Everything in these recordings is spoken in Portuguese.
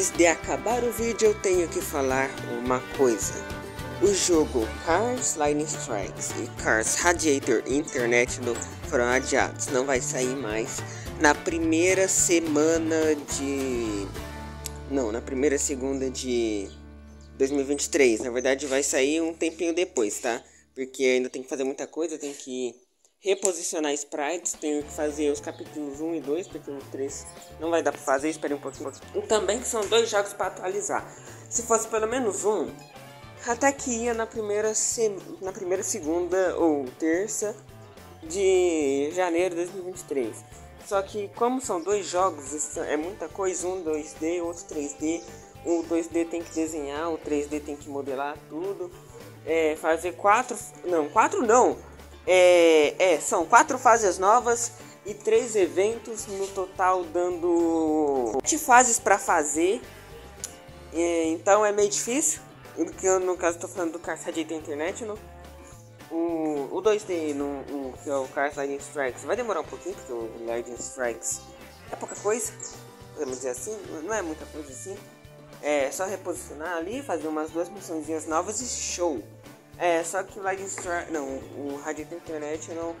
Antes de acabar o vídeo, eu tenho que falar uma coisa. O jogo Cars Lightning Strikes e Cars Radiator International foram adiados. Não vai sair mais na primeira semana de. Não, na primeira segunda de 2023. Na verdade, vai sair um tempinho depois, tá? Porque ainda tem que fazer muita coisa, tem que reposicionar sprites, tenho que fazer os capítulos 1 e 2, porque o 3 não vai dar para fazer, espere um pouquinho. Também que são dois jogos para atualizar. Se fosse pelo menos um, até que ia na primeira, na primeira segunda ou terça de janeiro de 2023. Só que como são dois jogos, é muita coisa, um 2D, outro 3D. O 2D tem que desenhar, o 3D tem que modelar tudo. É, fazer quatro. Não, quatro não é, é, são quatro fases novas e três eventos, no total dando sete fases para fazer. É, então é meio difícil. Que eu, no caso, estou falando do Cars Radiator Internet. No, o, o 2D, no, o, que é o Lightning Strikes, vai demorar um pouquinho, porque o Lightning Strikes é pouca coisa, podemos dizer assim, não é muita coisa assim. É só reposicionar ali, fazer umas duas missões novas e show. É, só que o Lightning Strike, não, o Radiator Internet não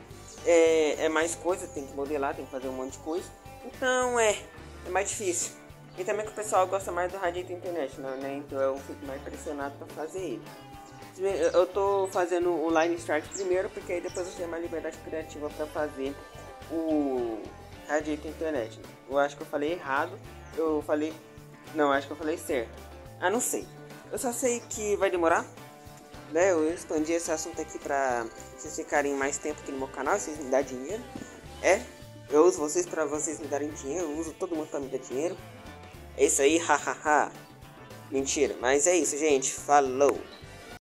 é, é mais coisa, tem que modelar, tem que fazer um monte de coisa. Então é, é mais difícil. E também que o pessoal gosta mais do Radiator Internet, né? Então eu fico mais pressionado para fazer ele. Eu tô fazendo o Line Strike primeiro, porque aí depois eu tenho mais liberdade criativa para fazer o Radiator Internet. Eu acho que eu falei errado. Eu falei. Não, acho que eu falei certo. Ah, não sei. Eu só sei que vai demorar né, eu expandi esse assunto aqui pra vocês ficarem mais tempo aqui no meu canal vocês me darem dinheiro. É, eu uso vocês pra vocês me darem dinheiro, eu uso todo mundo pra me dar dinheiro. É isso aí, hahaha. Mentira, mas é isso, gente. Falou!